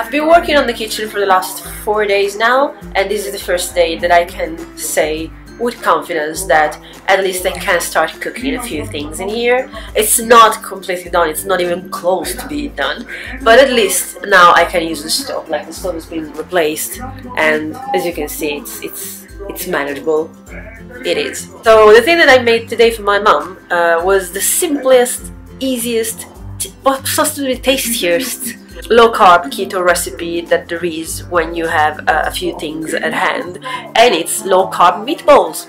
I've been working on the kitchen for the last four days now and this is the first day that I can say with confidence that at least I can start cooking a few things in here. It's not completely done, it's not even close to being done, but at least now I can use the stove. Like the stove has been replaced and as you can see it's, it's, it's manageable. It is. So the thing that I made today for my mom uh, was the simplest, easiest, possibly tastiest low carb keto recipe that there is when you have uh, a few things at hand and it's low carb meatballs.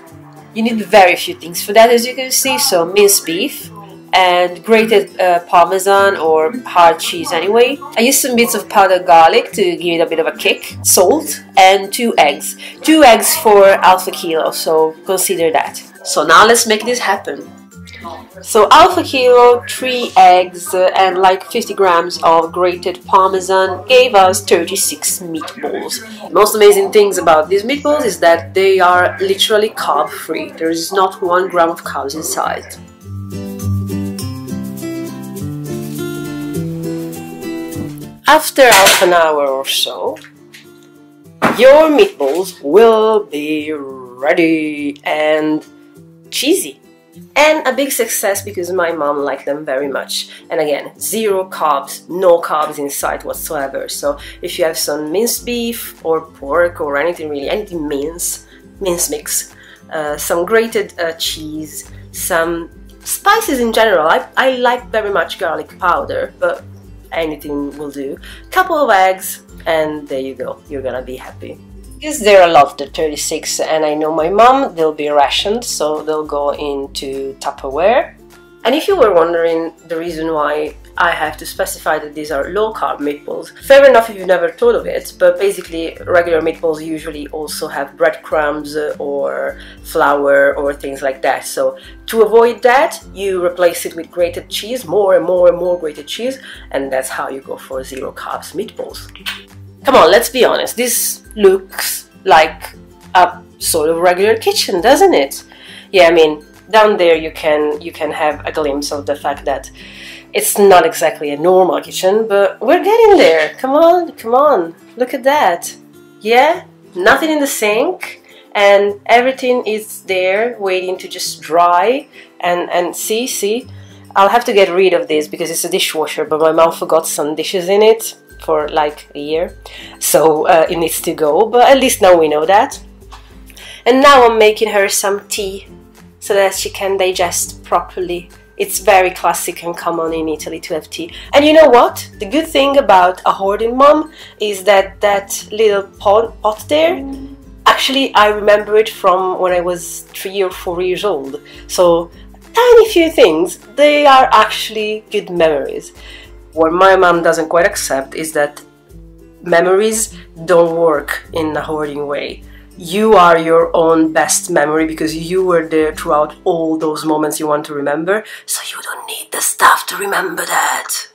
You need very few things for that as you can see, so minced beef and grated uh, parmesan or hard cheese anyway. I used some bits of powdered garlic to give it a bit of a kick, salt and two eggs. Two eggs for alpha kilo, so consider that. So now let's make this happen. So alpha kilo, 3 eggs uh, and like 50 grams of grated parmesan gave us 36 meatballs. Most amazing things about these meatballs is that they are literally carb free. There is not one gram of carbs inside. After half an hour or so, your meatballs will be ready and cheesy and a big success because my mom liked them very much. And again zero carbs no carbs inside whatsoever. So if you have some minced beef or pork or anything really anything mince mince mix uh, some grated uh, cheese some spices in general I, I like very much garlic powder but anything will do. Couple of eggs and there you go. You're gonna be happy because they're a lot, the 36, and I know my mom, they'll be rationed, so they'll go into Tupperware. And if you were wondering the reason why I have to specify that these are low carb meatballs, fair enough if you've never thought of it, but basically regular meatballs usually also have breadcrumbs or flour or things like that. So to avoid that, you replace it with grated cheese, more and more and more grated cheese, and that's how you go for zero carbs meatballs. Come on, let's be honest, this looks like a sort of regular kitchen, doesn't it? Yeah, I mean, down there you can you can have a glimpse of the fact that it's not exactly a normal kitchen, but we're getting there. Come on, come on, look at that. Yeah, nothing in the sink, and everything is there waiting to just dry and and see see. I'll have to get rid of this because it's a dishwasher, but my mom forgot some dishes in it for like a year so uh, it needs to go but at least now we know that and now I'm making her some tea so that she can digest properly it's very classic and common in Italy to have tea. And you know what? The good thing about a hoarding mom is that that little pot, pot there, actually I remember it from when I was three or four years old. So tiny few things, they are actually good memories. What my mom doesn't quite accept is that memories don't work in a hoarding way. You are your own best memory because you were there throughout all those moments you want to remember, so you don't need the stuff to remember that.